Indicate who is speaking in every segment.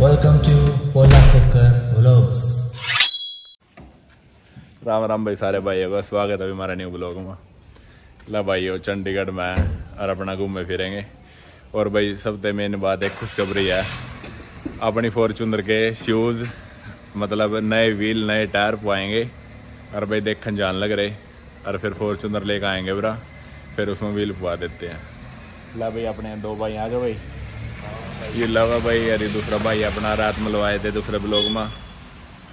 Speaker 1: Pola Cooker Vlogs.
Speaker 2: Ram राम भाई, सारे भाइयों का स्वागत है अभी हमारे न्यू ब्लॉग में। ला भाइयों चंडीगढ़ में और अपना घूमे फिरेंगे। और भाई, सबसे मेन बात एक खुशखबरी है। अपनी फॉर्चूनर के शूज़ मतलब नए व्हील नए टायर पाएँगे। और भाई, देखने जान लग रहे। और फिर फॉर्चूनर लेकर आएँगे, बुरा। फिर उसमें व्हील पवा देते हैं। ला भाई अपने दो भाई आ जाओ भाई। ये लवा भाई यार दूसरा भाई अपना रात में लवाए थे दूसरे ब्लॉग में।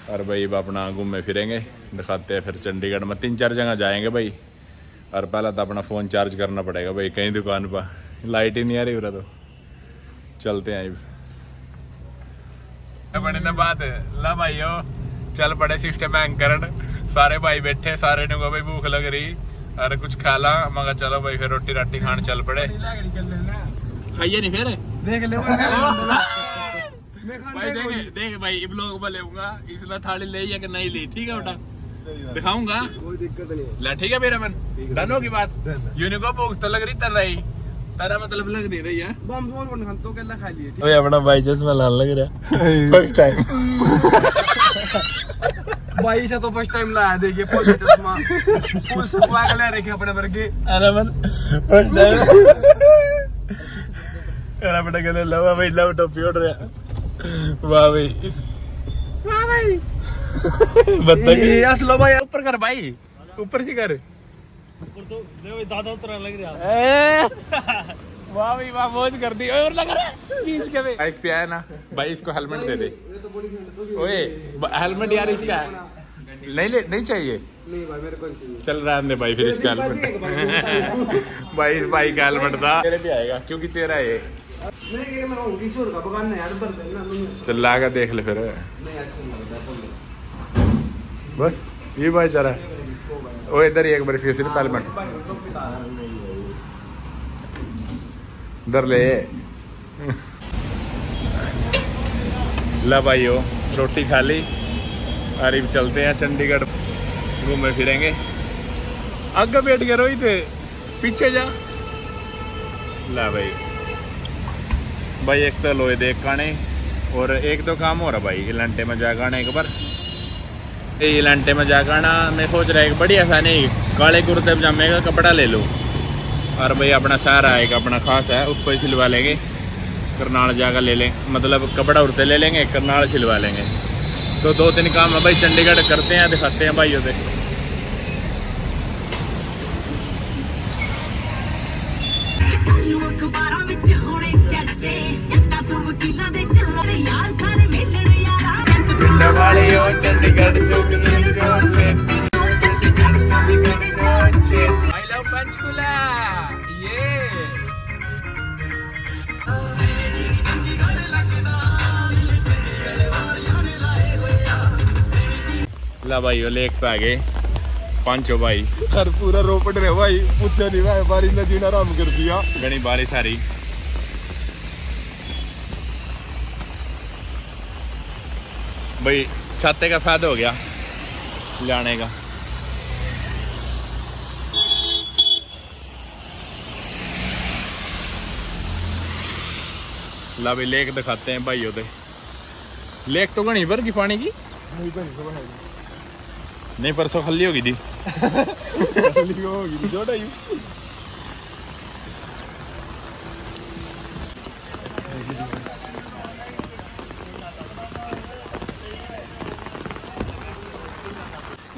Speaker 2: और भाई अब अपना घूमे फिरेंगे दिखाते हैं फिर चंडीगढ़ में। तीन चार जगह जाएँगे भाई। और पहला तो अपना फ़ोन चार्ज करना पड़ेगा भाई कहीं दुकान पर। लाइट ही नहीं आ रही उरा तो। चलते हैं अब। बड़ी ना बात ला भाई हो चल पड़े सिस्टम हैंग करन सारे भाई बैठे सारे ने भाई भूख लग रही। अरे कुछ खा ला। मगर चलो भाई फिर रोटी राटी खान चल पड़े। खाइए नहीं फिर?
Speaker 3: देख ले।
Speaker 2: भाई देख देख भाई इब लोग में लेऊँगा। इसलिए थाली ले या कि नहीं ली? ठीक है बेटा। दिखाऊँगा।
Speaker 3: कोई दिक्कत नहीं
Speaker 2: ला ठीक है मेरा मन। डन होगी बात? यूनिको भूख तो लग रही तर रही। तारा मतलब लग नहीं रही है?
Speaker 3: बम फ़ोन कौन खान तो केला खा लिए
Speaker 2: ओए अपना भाई चश्मा लान लग रहा है। फ़र्स्ट टाइम
Speaker 3: भाई से तो फ़र्स्ट टाइम लाया देखिए फुल चश्मा। फुल छपवा के ले रखे अपने वर्गे।
Speaker 2: अरे मन फ़र्स्ट टाइम अरे बेटा गले लवा भाई लव टोपी उड़ रहा वाह भाई। वाह भाई। बत्तख।
Speaker 3: ये असलो भाई
Speaker 2: ऊपर कर भाई। ऊपर से कर।
Speaker 3: ऊपर तो दादा उतरने लग रहा
Speaker 2: वाह भाई वाह मौज कर दी। और लग रहा है बीच के बाइक पे आया ना भाई इसको हेलमेट दे दे। ओए हेलमेट यार इसका है। नहीं ले नहीं चाहिए?
Speaker 3: नहीं भाई मेरे को चाहिए।
Speaker 2: चल रहा है भाई फिर इसका हेलमेट भाई इस भाई का हेलमेट था। तेरे भी आएगा क्योंकि तेरा ये। चल लाकर देख ले फिर।
Speaker 3: नहीं अच्छा
Speaker 2: बस ये भाई। चला ओ इधर ही एक बार इसके सिर्फ़ हेलमेट इधर ले ला भाइयों, रोटी खा ली। अरे चलते हैं चंडीगढ़। घूमे फिरेंगे। आगे बैठ गए रोहित पीछे जा। ला भाई। भाई, एक तो लोहे देख काने और एक तो काम हो रहा भाई, इलांटे में जा गाने एक बार इलांटे में जा गाना मैं सोच रहा है बड़ी आसानी काले कुर्ते पजामे का कपड़ा ले लो। और भाई अपना सारा एक अपना खास है, उसको ही सिलवा लेंगे। करनाल जाकर ले लें। मतलब कपड़ा उड़ते ले लेंगे, करनाल सिलवा लेंगे। तो दो तीन काम है भाई, चंडीगढ़ करते हैं, दिखाते हैं भाइयों से। ला भाई वो लेक पे आ गए। पांचो भाई।
Speaker 3: हर पूरा रोपट रे भाई पूछा नहीं भाई बारिश ने जीना आराम कर दिया।
Speaker 2: घनी बारिश आ रही। भाई छाते का फ़ायदा हो गया लाने का। ला भाई लेक दिखाते हैं भाइयों ते लेक तो घनी भर की पानी की? नहीं परसों खली होगी थी
Speaker 3: होगी जोड़ा ही।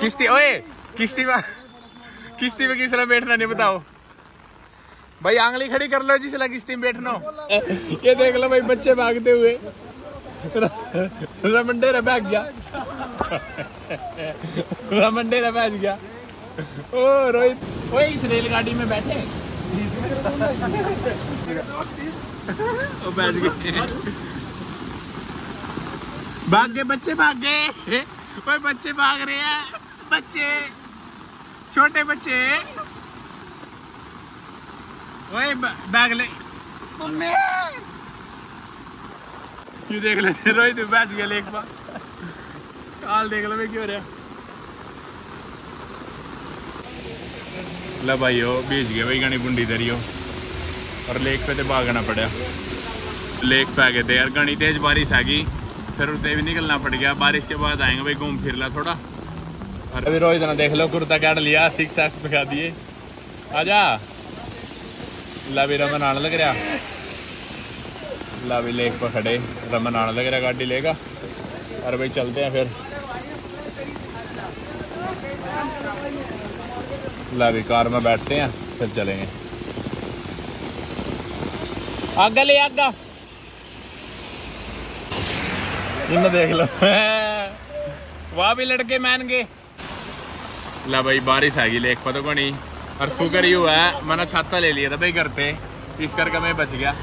Speaker 2: किश्ती ओए किश्ती में किश्ती में किस तरह बैठना नहीं बताओ। भाई आंगली खड़ी कर लो जिस किश्ती में बैठना। ये देख लो भाई बच्चे भागते हुए। रमंडे रे भाग गया। रमंडे रे भाग गया। ओ, रोहित, ओए, इस रेलगाड़ी में बैठे। बैठ गए। भाग गए बच्चे भाग। गए ओए, बच्चे भाग रहे हैं। बच्चे, छोटे बच्चे। ओए बैग ले। मम्मी! ये देख ले, रोहित बैठ गया लेक पर। काल देख लो क्यों रहा ला भाई हो बीच भाई गानी बुंडी दरियो और लेक पे तो भागना पड़ा लेक पे गए थे यार, घनी तेज बारिश आ गई। फिर उसे भी निकलना पड़ गया। बारिश के बाद आएँगे भाई, घूम फिर ला थोड़ा। और अभी रोहित ने देख लो, कुर्ता काट लिया, सिक्स एक्स दिखा दिए। आजा। ला भी रमन आने लग रहा। ला भी लेक पर खड़े। रमन आने लग रहा गाड़ी लेगा। और भाई चलते हैं फिर। ला भी कार में बैठते हैं, फिर चलेंगे। आगा ले, आगा इन्हें देख लो। वाह भी लड़के मैन गए ला भाई, बारिश आ गई लेक पर तो नहीं और शुक्र ही हुआ है, मैंने छाता ले लिया था भाई घर पे। इस करके मैं बच गया।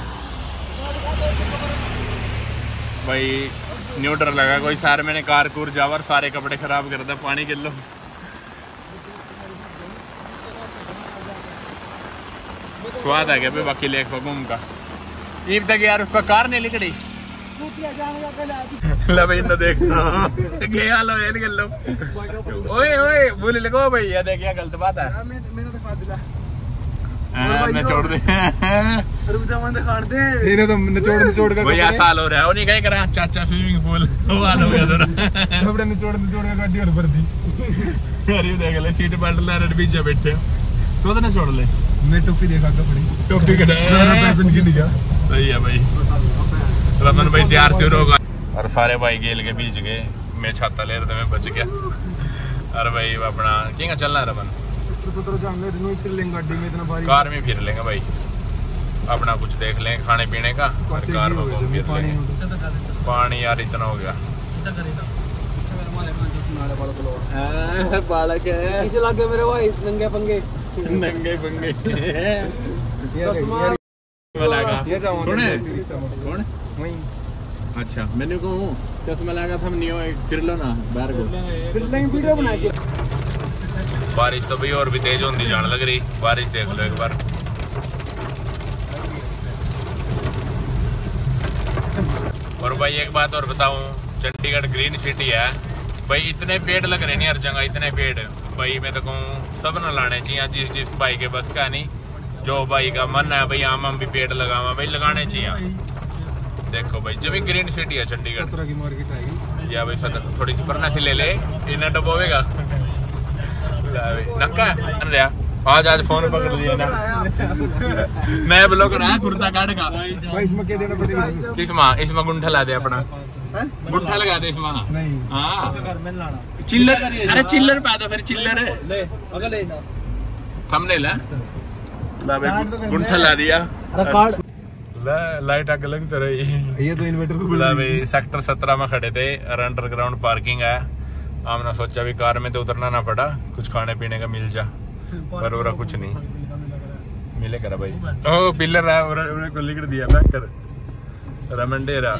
Speaker 2: भाई न्यूट्रल लगा कोई। सारे मैंने कार कूर जावर सारे कपड़े खराब कर दिया पानी किलो स्वाद आ गया बाकी पर घूम का। ईब तक यार उस पर कार नहीं लिखड़ी ला भाई ना गया लो ये लो। ओए ओए बोले लगो भाई, ये देख क्या गलत बात है।
Speaker 3: मैंने दिखा दिला
Speaker 2: हाँ, दे
Speaker 3: रुक दे
Speaker 4: इन्हें तो निचोड़ निचोड़ का
Speaker 2: भैया साल हो रहा है वो नहीं कहीं करा चाचा स्विमिंग पूल वो हो गया तेरा
Speaker 4: कपड़े निचोड़ निचोड़ का गाड़ी और भर दी
Speaker 2: यार देख ले सीट बेल्ट ला रेड पीछे बैठे तो तो ना ले
Speaker 4: मैं टोपी देखा कपड़े
Speaker 2: टोपी
Speaker 4: सारा
Speaker 2: कटा
Speaker 4: की दिखा
Speaker 2: सही है भाई रमन भाई तैयार त्योर होगा और सारे भाई गेल के बीच गए मैं छाता ले रहा था मैं बच गया और भाई अपना किंगा चलना है रमन
Speaker 4: तो तो जाएँगे रिनो फिर लेंगे गाड़ी में इतना भारी
Speaker 2: कार में फिर लेंगे भाई। अपना कुछ देख लें खाने पीने का और कार में घूम फिर
Speaker 4: पानी
Speaker 2: लेंगे। पानी यार इतना हो गया। बालक है
Speaker 3: पीछे लग मेरे भाई? नंगे पंगे।
Speaker 2: नंगे पंगे।
Speaker 4: ये देख,
Speaker 3: चश्मा।
Speaker 4: यार,
Speaker 2: लगा।
Speaker 4: ये जाओ
Speaker 2: कौन है। कौन?
Speaker 4: वहीं।
Speaker 2: अच्छा। मैंने कहूँ चश्मा लगा था हम नहीं हो फिर लो ना बाहर को।
Speaker 3: फिर वीडियो बना के
Speaker 2: बारिश तो भाई और भी तेज होती जाने लग रही। बारिश देख लो एक बार। और भाई एक बात और बताऊँ चंडीगढ़ ग्रीन सिटी है। भाई इतने पेड़ लग रहे नहीं हर जगह इतने पेड़। भाई मैं तो कहूँ सब न लाने चाहिए जिस जिस भाई के बस का नहीं। जो भाई का मन है भाई आम हम भी पेड़ लगावा भाई लगाने चाहिए। देखो भाई जब ग्रीन सिटी है चंडीगढ़।
Speaker 4: की मार्केट आएगी
Speaker 2: या भाई सदर थोड़ी सी परना सी ले ले इन्हें डबोवेगा। आज आज फ़ोन पकड़ लिया ना। मैं ब्लॉग रहा कुर्ता काट का।
Speaker 4: किसमा इसमें
Speaker 2: गुंठा ला दे अपना। गुंठा लगा दे इसमें। हाँ। चिल्लर अरे चिल्लर पा दो फिर चिल्लर। थमने हाँ। ला गुंठा ला दिया। लाइट आग लग तो रही।
Speaker 4: ये तो इन्वर्टर को
Speaker 2: सेक्टर सत्रह में खड़े थे और अंडरग्राउंड पार्किंग है। हमने सोचा भी कार में तो उतरना ना पड़ा कुछ खाने पीने का मिल जा पर और कुछ नहीं मिले करा भाई ओ पिलर है और और को लिख दिया मैं कर रमंडेरा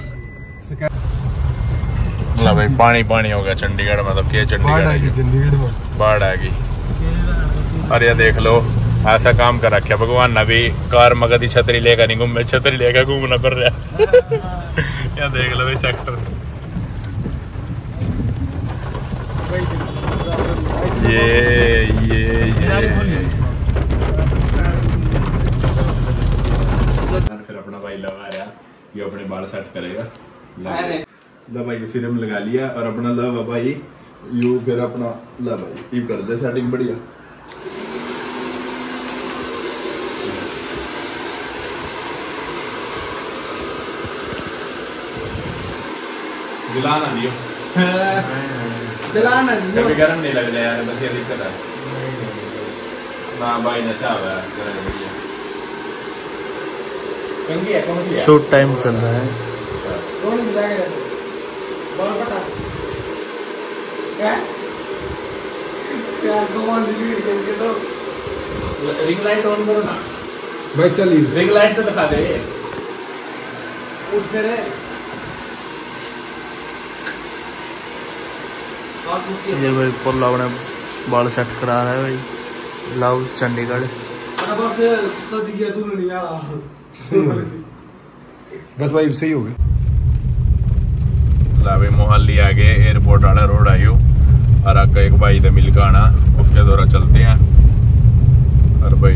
Speaker 2: ला भाई पानी पानी हो गया चंडीगढ़ में तो क्या
Speaker 4: बाढ़ आएगी
Speaker 2: चंडीगढ़
Speaker 4: चंडीगढ़ में
Speaker 2: बाढ़ आ गई और ये देख लो ऐसा काम कर रखा भगवान ने भी कार में कभी छतरी लेकर नहीं घूमे छतरी लेकर घूमना पड़ रहा या देख लो भाई सेक्टर ये ये ये फिर अपना भाई लगा रहा ये अपने बाल सेट करेगा।
Speaker 5: ला भाई को सीरम लगा लिया और अपना लव भाई। यू फिर अपना ला भाई। ये कर दे सेटिंग बढ़िया।
Speaker 2: दिलाना दियो।
Speaker 3: दिलाना
Speaker 2: कभी गर्म नहीं लग यार बस ये दिक्कत है ना भाई नशा हुआ है जरा बढ़िया कंगी कौन सी
Speaker 1: शूट टाइम चल रहा है
Speaker 3: कौन जाएगा बोल बता क्या क्या कौन डिलीट करके तो
Speaker 2: रिंग लाइट ऑन करो ना
Speaker 4: भाई चलिए
Speaker 2: रिंग लाइट तो दिखा दे
Speaker 3: उठ के
Speaker 1: ये भाई पोला अपने बाल सेट करा रहा है भाई। लव चंडीगढ़।
Speaker 3: बस सच गया नहीं आ
Speaker 4: बस भाई सही हो गए।
Speaker 2: ला भाई मोहाली आ गए एयरपोर्ट वाला रोड आयु। और आगे एक भाई थे मिल आना उसके द्वारा चलते हैं। और भाई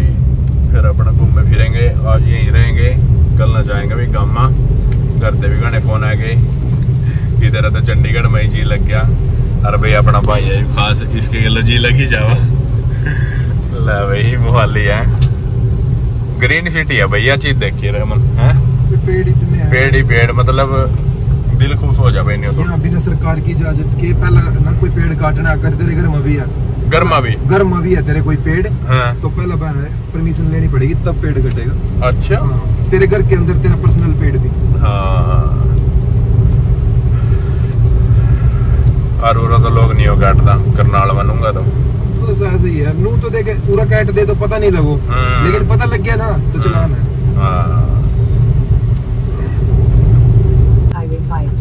Speaker 2: फिर अपना घूमे फिरेंगे आज यहीं रहेंगे। कल ना जाएँगे भी गामा घर से भी घने फ़ोन आ गए। इधर तो चंडीगढ़ में ही जी लग गया। अरे भाई अपना भाई है खास इसके गलो जी लगी जावा ले भाई मोहाली है। ग्रीन सिटी है भैया चीज़ देखिए रमन है?
Speaker 4: पेड़ इतने हैं।
Speaker 2: पेड़ ही पेड़ मतलब दिल खुश हो जाए नहीं तो।
Speaker 4: यहाँ बिना सरकार की इजाज़त के पहला ना कोई पेड़ काटना अगर तेरे घर में भी है।
Speaker 2: गर्मा भी?
Speaker 4: घर में भी है तेरे कोई पेड़।
Speaker 2: हाँ।
Speaker 4: तो पहला है परमिशन लेनी पड़ेगी तब पेड़ कटेगा।
Speaker 2: अच्छा।
Speaker 4: हाँ, तेरे घर के अंदर तेरा पर्सनल पेड़ भी।
Speaker 2: हाँ। और उरा तो लोग नहीं हो काटता करनाल बनूँगा तो
Speaker 4: तो ऐसा ऐसे ही है नू तो देखे पूरा कैट दे तो पता नहीं लगो। लेकिन पता लग गया ना तो चलान है
Speaker 6: Highway 5.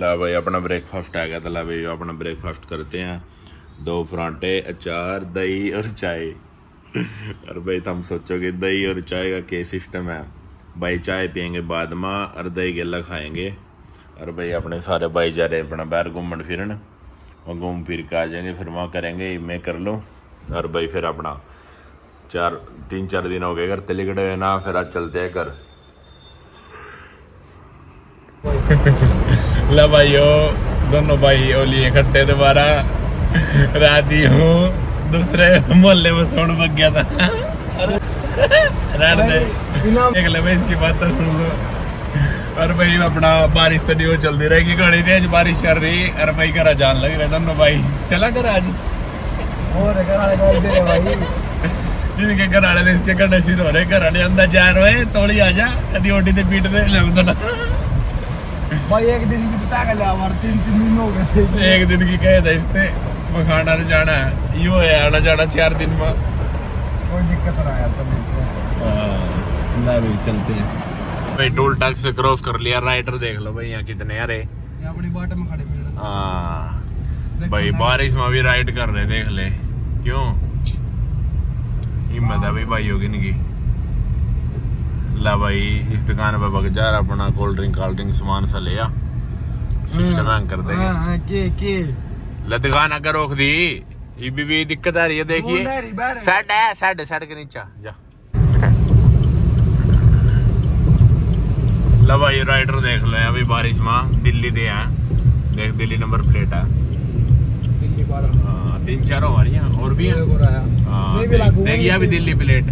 Speaker 2: ला भाई अपना ब्रेकफास्ट आ गया तो ला भाई अपना ब्रेकफास्ट करते हैं दो परांठे अचार दही और चाय और भाई तुम सोचोगे दही और चाय का क्या सिस्टम है भाई चाय पियेंगे बाद में, और दही गेला खाएँगे। और भाई अपने सारे भाई जा अपना बाहर घूमन फिरन, और घूम फिर के आ जाएँगे, फिर वहाँ करेंगे, मैं कर लूँ। और भाई फिर अपना चार, तीन चार दिन हो गए घर तले गड़े ना फिर आज चलते हैं घर। ला भाइयों दोनों भाई ओली इकट्ठे दोबारा। राती हूँ, दूसरे मोहल्ले में सोन बग गया था। इसकी बात तो सुन लो और भाई अपना बारिश तो नहीं हो चलती रहेगी घड़ी तेज बारिश चल रही और भाई घर जान लग रहे दोनों भाई चला कर आज
Speaker 4: और घर वाले गाड़ी दे भाई
Speaker 2: जिनके घर वाले ने इसके गड्ढे सिर हो रहे घर वाले अंदर जा रहे तोड़ी आ जा कदी ओटी पीट दे ले
Speaker 4: भाई एक दिन की बता के और तीन तीन दिन हो गए
Speaker 2: एक दिन की कहे था इससे मखाना जाना है यो है आना जाना चार दिन में
Speaker 4: कोई दिक्कत ना यार चल
Speaker 2: ना भाई चलते हैं। भाई टोल टैक्स से क्रॉस कर लिया राइटर देख लो भाई यहाँ कितने अरे
Speaker 4: अपनी बाट में खड़े
Speaker 2: हाँ। भाई बारिश में भी राइड कर रहे देख ले। क्यों? हिम्मत है भाई भाइयों की इनकी। ला भाई इस दुकान पे बग जा रहा अपना कोल्ड ड्रिंक कोल्ड ड्रिंक सामान सा लिया सिस्टम हैंग कर देंगे।
Speaker 4: हाँ के के?
Speaker 2: ले दुकान अगर रोक दी ये भी, भी दिक्कत आ रही है देखिए। सेट है। सेट सेट के नीचे जा। ला भाई राइडर देख लो अभी बारिश में दिल्ली दे हैं। देख दिल्ली नंबर प्लेट है।
Speaker 4: दिल्ली
Speaker 2: हाँ, तीन चार हमारी हैं और भी हैं?
Speaker 4: हो रहा है।
Speaker 2: हाँ,
Speaker 4: मैं भी
Speaker 2: देख- ये भी दिल्ली। प्लेट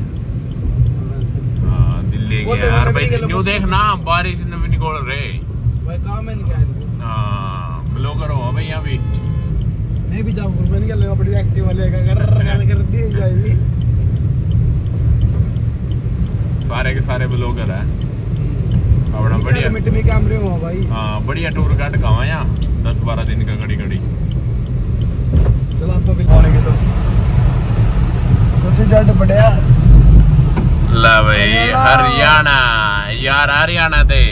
Speaker 2: हाँ, दिल्ली
Speaker 4: वो
Speaker 2: की है। यार भाई न्यू देख ना बारिश भी निकल रहे।
Speaker 4: भाई काम है
Speaker 2: हाँ ब्लॉगर हो भाई यहाँ भी
Speaker 4: मैं भी जाऊँगा मैं निकल लगा बड़ी एक्टिव कर कर कर दी जाएगी।
Speaker 2: सारे के सारे ब्लॉगर है। अपना बढ़िया
Speaker 4: मिट में कैमरे हो भाई
Speaker 2: हाँ बढ़िया टूर काट कहाँ यहाँ दस बारह दिन का घड़ी घड़ी
Speaker 4: चलो आपको भी बोले के तो तो डट बढ़िया
Speaker 2: ला भाई हरियाणा यार हरियाणा थे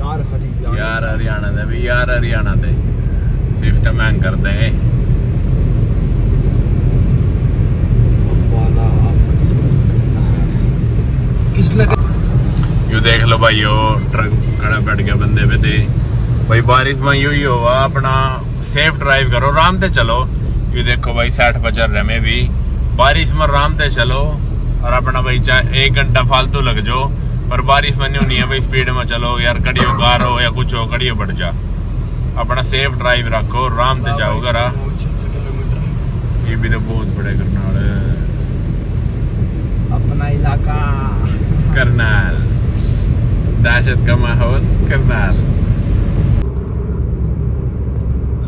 Speaker 4: यार हरी
Speaker 2: यार हरियाणा भी यार हरियाणा थे सिस्टम हैंग कर
Speaker 4: किसने
Speaker 2: यू देख लो भाई यो ट्रक खड़ा बैठ गया बंदे पे थे भाई बारिश में यू ही हुआ अपना सेफ़ ड्राइव करो आराम से चलो। ये देखो भाई साठ पचर रहे में भी। बारिश में आराम से चलो और अपना भाई चाहे एक घंटा फालतू लग जाओ पर बारिश में नहीं है भाई स्पीड में चलो यार कड़ियो कार हो या कुछ हो कड़ियो बढ़ जा। अपना सेफ़ ड्राइव रखो आराम से जाओ घर ये भी तो बहुत बड़े करनाल
Speaker 4: अपना इलाका।
Speaker 2: करनाल दहशत का माहौल करनाल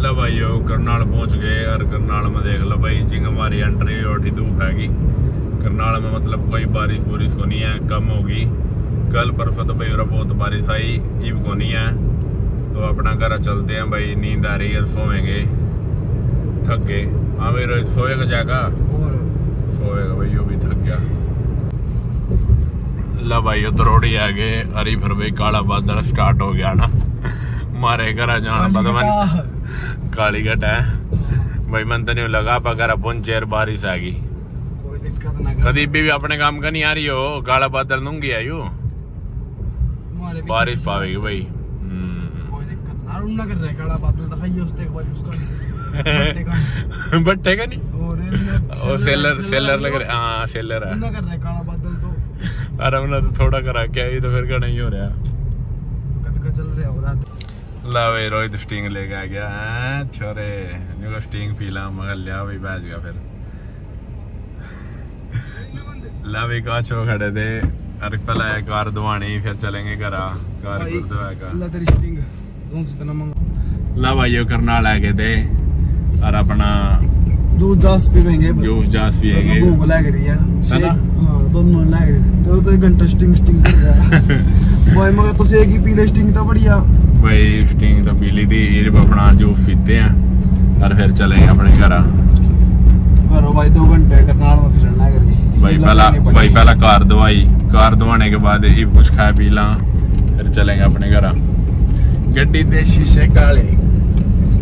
Speaker 2: लो भाइयों करनाल पहुँच गए और करनाल में देख लो भाई जिंग हमारी एंट्री और धूप हैगी करनाल में मतलब कोई बारिश बुरिश को नहीं है कम होगी। कल परसों तो भाई और बहुत बारिश आई इब को नहीं है। तो अपना घर चलते हैं भाई नींद आ रही है सोएँगे। थक गए। हाँ भाई रोहित सोएगा जाएगा सोएगा भाई वो भी थक गया। ला भाई उधर रोड़ी आ गए अरे फिर भाई काला बादल स्टार्ट हो गया ना मारे घर जाना पता मन काली घट है भाई मन तो नहीं लगा पकर पहुंचे यार बारिश आ गई
Speaker 4: कोई दिक्कत ना
Speaker 2: कभी भी अपने काम का नहीं आ रही हो काला बादल नूंगी आयु
Speaker 4: हमारे भी
Speaker 2: बारिश पावेगी भाई हम्म।
Speaker 4: और उन्ना कर रहा है काला बादल दिखाइए उसने एक बार उसका बट्टे का
Speaker 2: बट्टे का नहीं
Speaker 4: और ये
Speaker 2: ਉਹ ਸੇਲਰ ਸੇਲਰ ਲੱਗ ਰਿਹਾ ਹਾਂ ਸੇਲਰ ਹੈ
Speaker 4: उन्ना कर रहा है अरे ना तो
Speaker 2: थोड़ा करा क्या ये तो फिर का नहीं हो रहा।
Speaker 4: कद चल रहा
Speaker 2: ला भाई रोहित स्टिंग लेके आ गया छोरे देखो स्टिंग पी ला मगर लिया भाई बैच गया फिर। ला भाई कहा छो खड़े थे अरे पहला है कार धुआनी फिर चलेंगे घरा। कार
Speaker 4: का।
Speaker 2: ला भाई करनाल आ गए थे और अपना
Speaker 4: दूध दास पीवेंगे
Speaker 2: जूस जास
Speaker 4: दोनों
Speaker 2: पिएँगे
Speaker 4: भूख लग रही है
Speaker 2: है
Speaker 4: शेक
Speaker 2: ना?
Speaker 4: हाँ दोनों लग रही है तो तो एक घंटा स्टिंग स्टिंग कर रहा है भाई मगर तो शेक ही पी ले स्टिंग तो बढ़िया
Speaker 2: भाई स्टिंग तो पी ली थी ये अपना जूस पीते हैं और फिर चलेंगे अपने घर
Speaker 4: करो भाई दो घंटे करनाल में फिरना करके
Speaker 2: भाई पहला भाई पहला कार धोवाई कार धोने के बाद ये कुछ खा पी ला फिर चलेंगे अपने घर गड्डी दे शीशे काले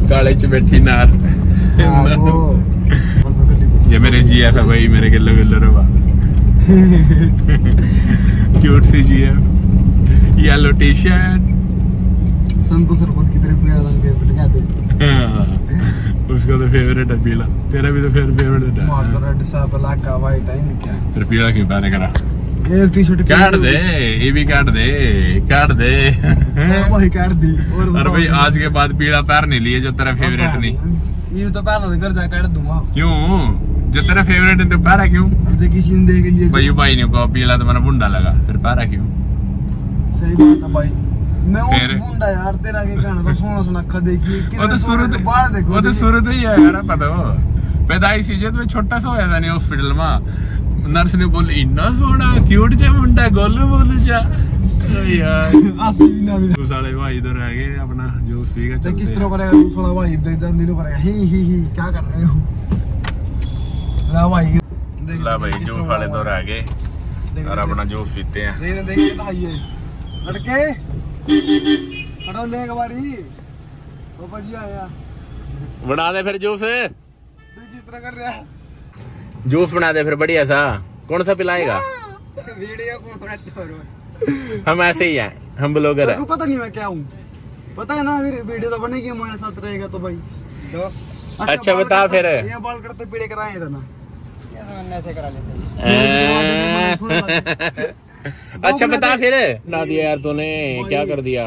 Speaker 2: काले च बैठी नार ये मेरे जीएफ है भाई मेरे किलो किलो रवा। क्यूट सी GF yellow T shirt
Speaker 4: Santosh sarpanch की तरफ़ मेरा रंग है लगा दे
Speaker 2: उसका तो फेवरेट है पीला। तेरा भी तो फिर फेवरेट है।
Speaker 4: तो रेड सा ब्लैक का वाइट है क्या?
Speaker 2: फिर पीला क्यों पहने करा?
Speaker 4: एक टी शर्ट
Speaker 2: काट दे ये भी काट दे काट दे।
Speaker 4: वही काट दी और
Speaker 2: अरे भाई आज के बाद पीला पैर नहीं लिए जो तेरा फेवरेट नहीं।
Speaker 4: ये तो पहले घर जा काट दूँगा।
Speaker 2: क्यों? जो तेरा फेवरेट है तो पैरा क्यों?
Speaker 4: और किसी ने देख ये
Speaker 2: भाई भाई ने को पीला तो मेरा बुंडा लगा फिर पैरा क्यों?
Speaker 4: सही बात है भाई। मैं वो बुंडा यार तेरा के कहना तो सोना देखिए
Speaker 2: वो तो शुरू
Speaker 4: तो बाहर देखो
Speaker 2: वो तो शुरू तो ही है यार पता हो पैदाइश ही जब छोटा सा होया था नहीं हॉस्पिटल में। नर्स ने बोली इन्ना सोना क्यूट जे मुंडा गोलू बोलू जा। ओ यार।
Speaker 4: आसी भी ना भी
Speaker 2: साले भाई इधर गए अपना
Speaker 4: तो
Speaker 2: चलते
Speaker 4: किस तरह करेगा तू भाई देख जान दिनों करेगा ही ही ही क्या कर रहे हो? ला भाई देख
Speaker 2: ला भाई
Speaker 4: किस
Speaker 2: जूस वाले तो रह गए और अपना पीते हैं
Speaker 4: तो लड़के ले आया
Speaker 2: बना दे फिर जूस
Speaker 4: देख किस तरह कर रहा है
Speaker 2: जूस बना दे फिर बढ़िया सा कौन सा पिलाएगा
Speaker 4: वीडियो कौन बनाते हो
Speaker 2: हम ऐसे ही हैं हम ब्लॉगर
Speaker 4: को पता नहीं मैं क्या हूँ पता है ना फिर वीडियो तो बनेगी हमारे साथ रहेगा तो भाई दो
Speaker 2: अच्छा,
Speaker 4: बाल
Speaker 2: बता फिर।
Speaker 4: ये बाल करते पीड़े कराए था ना
Speaker 2: अच्छा बता फिर। ना दिया यार तूने। क्या कर दिया?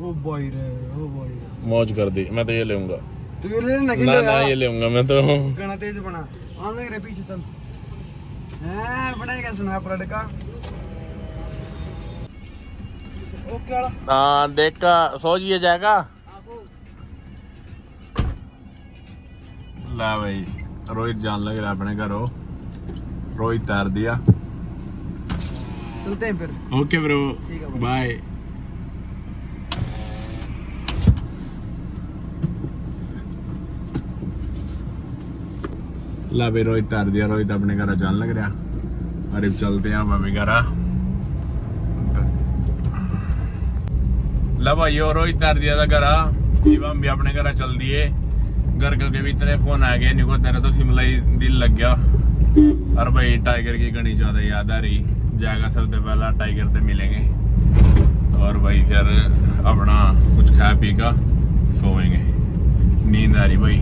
Speaker 4: ओ बॉय रे ओ बॉय
Speaker 2: मौज कर दी। मैं तो ये लेऊँगा।
Speaker 4: तू ये ले ना
Speaker 2: ना ना ये लेऊँगा मैं तो।
Speaker 4: गाना तेज बना। आने रे पीछे चल। हैं बनाएगा स्नैप का? ओके वाला
Speaker 2: हाँ देख का सोच ये जाएगा ला भाई। रोहित जान लग रहा अपने घरों रोहित तार दिया।
Speaker 4: चलते हैं फिर।
Speaker 2: Okay bro bye. ला भाई रोहित तार दिया रोहित अपने घर जान लग रहा अरे अब चलते हैं अभी घर। ला भाई रोहित तार दिया था घर। हम भी अपने घर चल दिए। घर के भी इतने फ़ोन आ गए निको तेरा तो शिमला ही दिल लग गया। और भाई टाइगर की घनी ज़्यादा याद आ रही, जाएगा सबसे पहला टाइगर से मिलेंगे। और भाई फिर अपना कुछ खा पी का, सोएँगे। नींद आ रही भाई,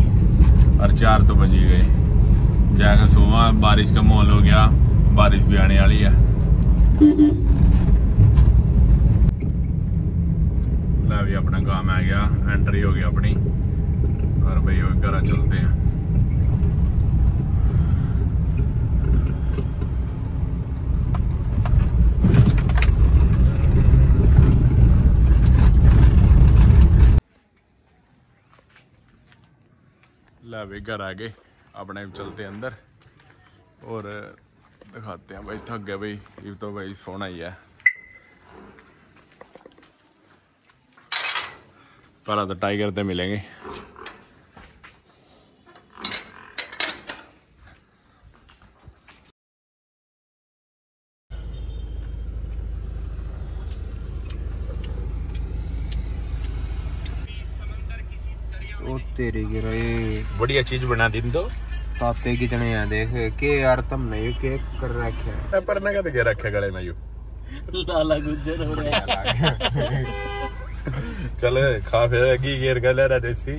Speaker 2: और चार तो बज गए। जाएगा सोवा, बारिश का माहौल हो गया, बारिश भी आने वाली है। ला अपना काम आ गया एंट्री हो गई अपनी। और भाई घर चलते हैं। ला भी घर आ गए। अपने चलते अंदर। और, दिखाते हैं भाई, थक गए भाई। ये तो भाई, सोना ही है। पहला तो टाइगर से मिलेंगे।
Speaker 7: तेरे गिरे
Speaker 2: बढ़िया चीज बना दिन तो
Speaker 7: ताते कितने हैं देख के यार तुम नहीं के कर रखे है
Speaker 2: पर ना कहते रखे गले में यू
Speaker 1: लाला गुजर हो रहा है
Speaker 2: चल खा फिर की गेर गले रहा देसी